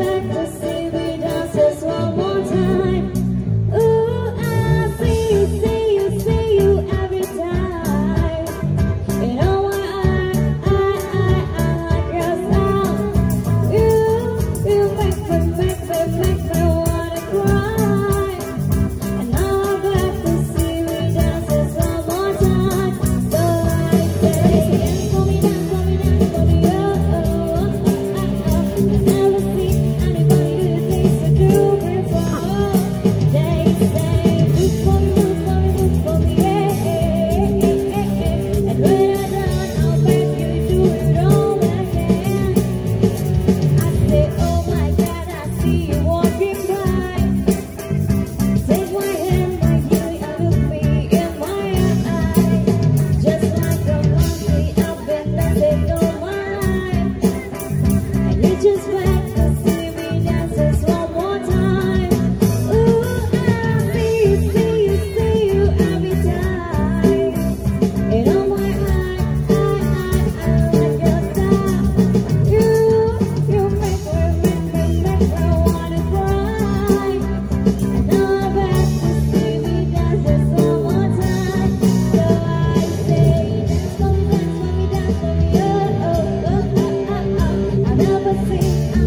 love the sea. never free.